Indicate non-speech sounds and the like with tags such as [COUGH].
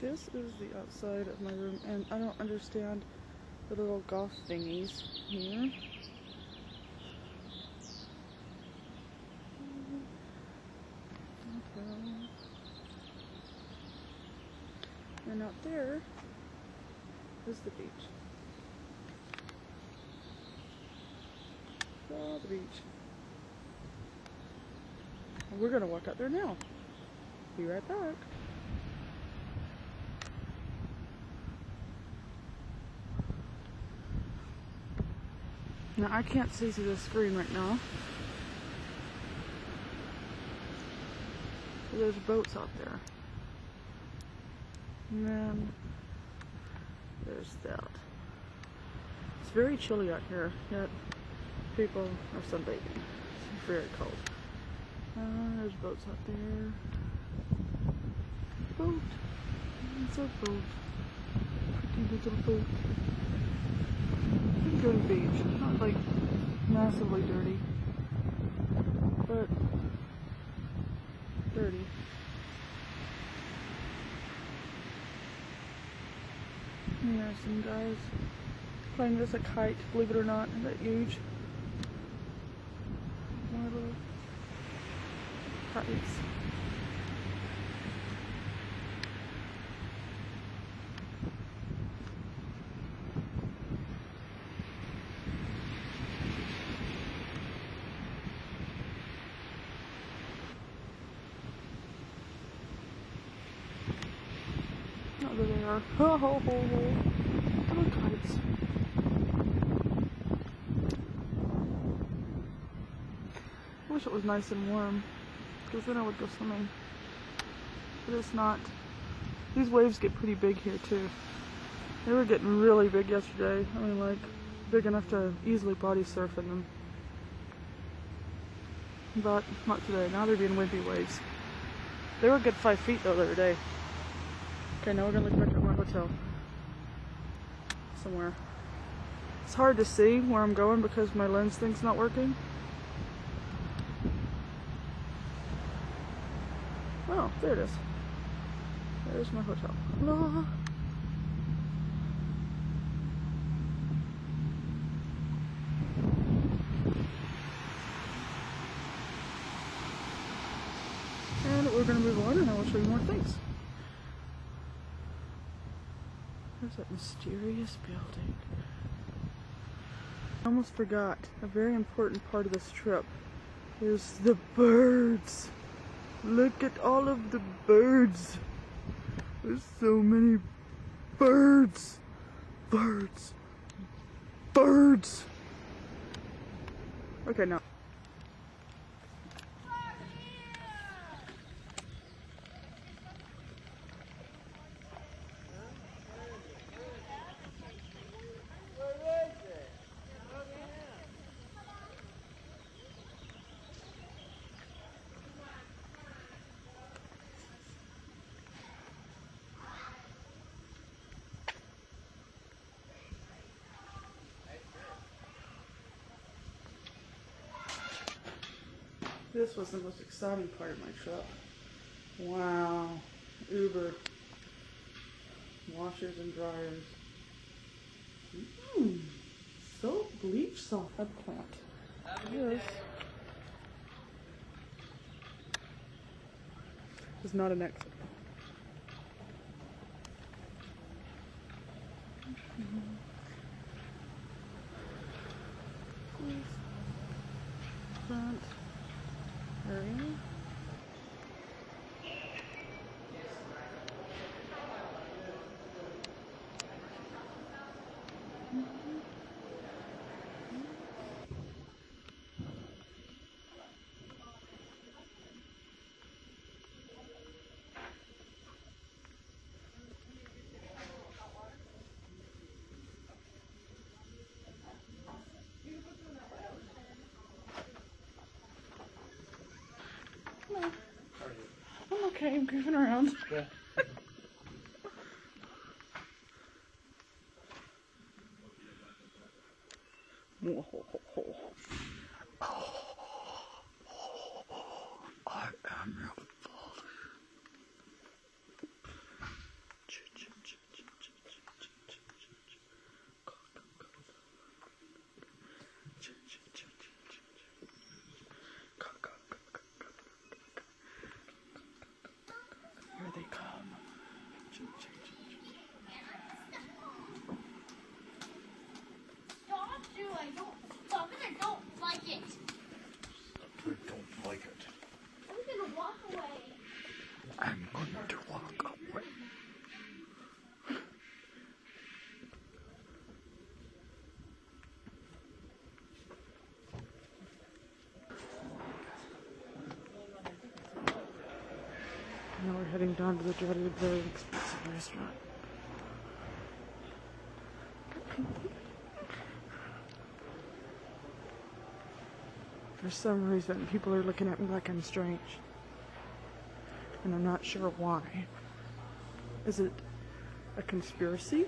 This is the outside of my room, and I don't understand the little golf thingies here. And out there is the beach. Oh, the beach. We're gonna walk out there now. Be right back. Now I can't see through the screen right now. There's boats out there. And then there's that. It's very chilly out here, yet people are sunbathing. It's very cold. Uh, there's boats out there. Boat. It's a boat. Pretty little boat. Good beach. Not like massively dirty, but dirty. And there's some guys playing this a kite, believe it or not. That huge? Of kites. Oh, there. Ho ho ho ho. Little kites. I wish it was nice and warm, because then I would go swimming. But it's not. These waves get pretty big here too. They were getting really big yesterday. I mean, like, big enough to easily body surf in them. But not today. Now they're being wimpy waves. They were a good five feet though the other day. Okay, now we're gonna look back hotel. Somewhere. It's hard to see where I'm going because my lens thing's not working. Oh, there it is. There's my hotel. And we're gonna move on and I will show you more things. There's that mysterious building. I almost forgot. A very important part of this trip is the birds. Look at all of the birds. There's so many birds. Birds. Birds. Okay, now. This was the most exciting part of my trip. Wow. Uber. Washers and dryers. Mmm. Soap bleach soft plant. Yes. Is not an exit. Front mm-hmm. Area. I'm okay, I'm goofing around. Yeah. [LAUGHS] I am your like it. I don't like it. I'm gonna walk away. I'm going to walk away. Now we're heading down to the dreaded, very expensive restaurant. [LAUGHS] For some reason, people are looking at me like I'm strange. And I'm not sure why. Is it a conspiracy?